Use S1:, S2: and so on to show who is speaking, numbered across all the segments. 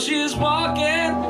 S1: she's walking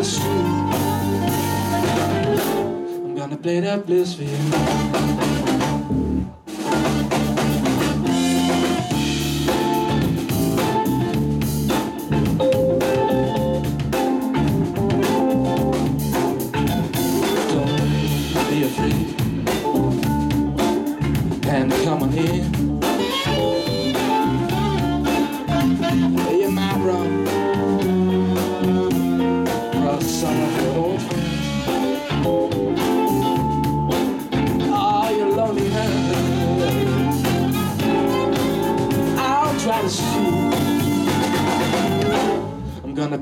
S1: the street. I'm gonna play that blues for you.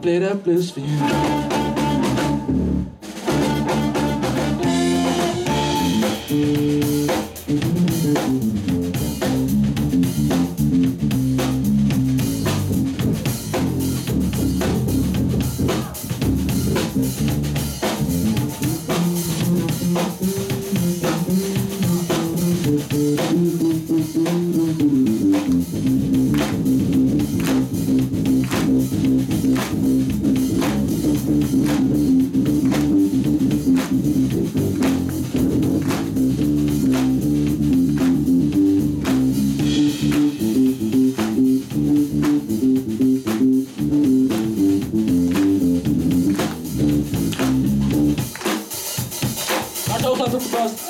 S1: data blues for you. pessoas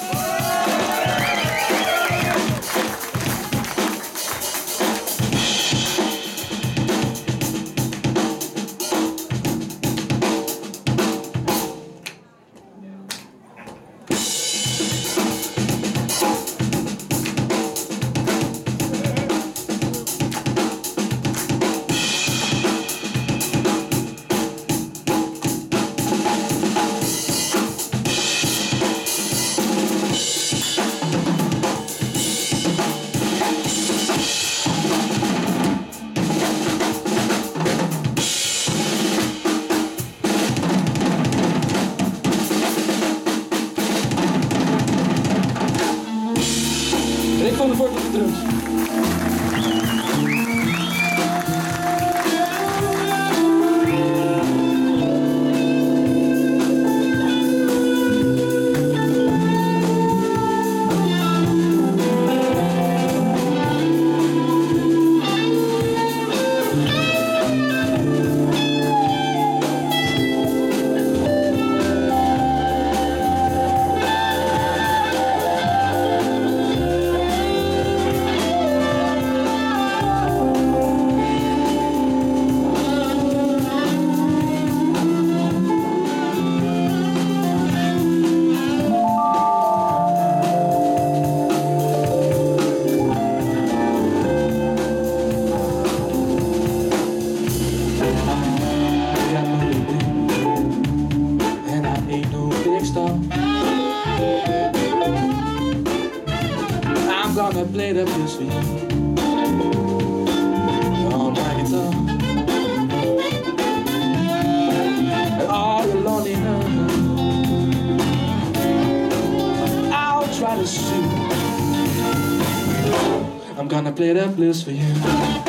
S1: I'm gonna play that blues for you.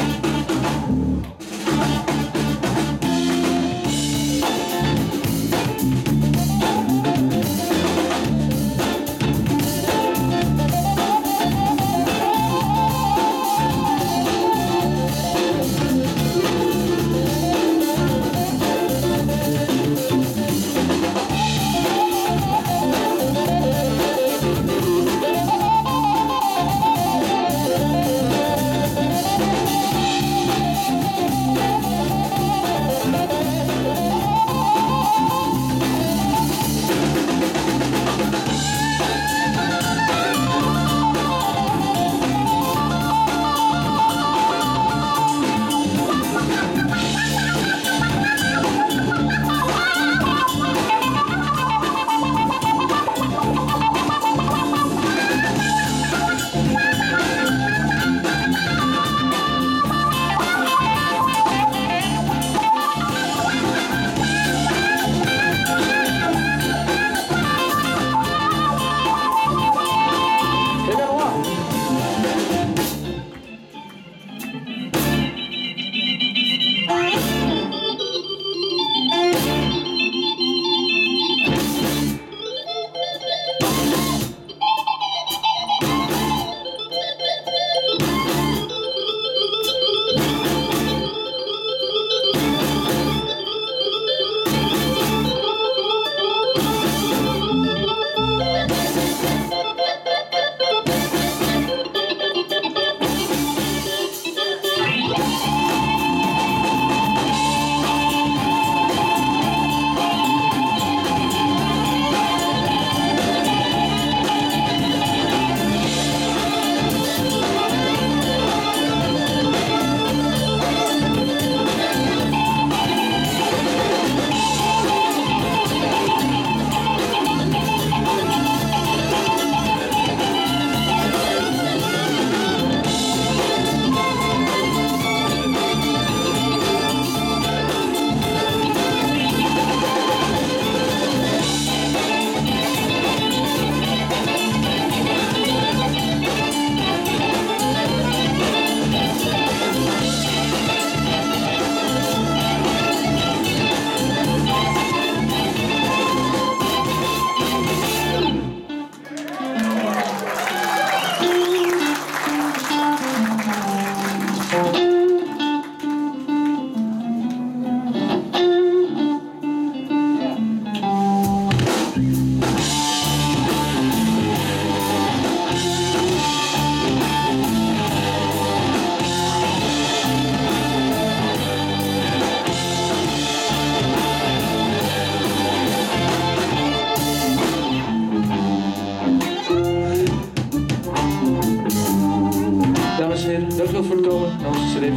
S1: En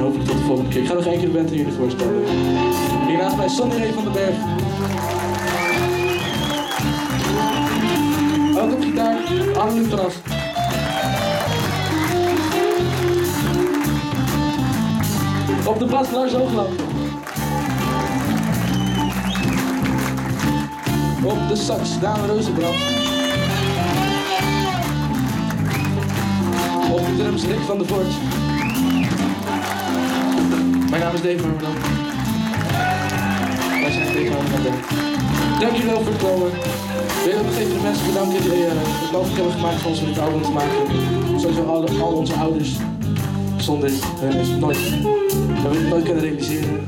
S1: hopelijk tot de volgende keer. Ik ga nog één keer de band jullie voorstellen. Hier naast mij Sonny van den Berg. Ook op gitaar, Annelie Tras. Op de bas Lars Hoogland. Op de sax Daan Rozenbrand. Op de drums Rick van der Voort. Mijn naam is Dave Marmelan. Wij zijn Dave Marmelan. Dank jullie wel voor het komen. Ik wil nog even de mensen bedanken die het mogelijk hebben gemaakt voor ons om dit album te maken. Sowieso alle, al onze ouders. Zonder is nooit, we het nooit kunnen realiseren.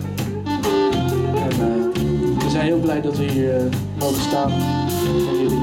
S1: En uh, we zijn heel blij dat we hier uh, mogen staan. En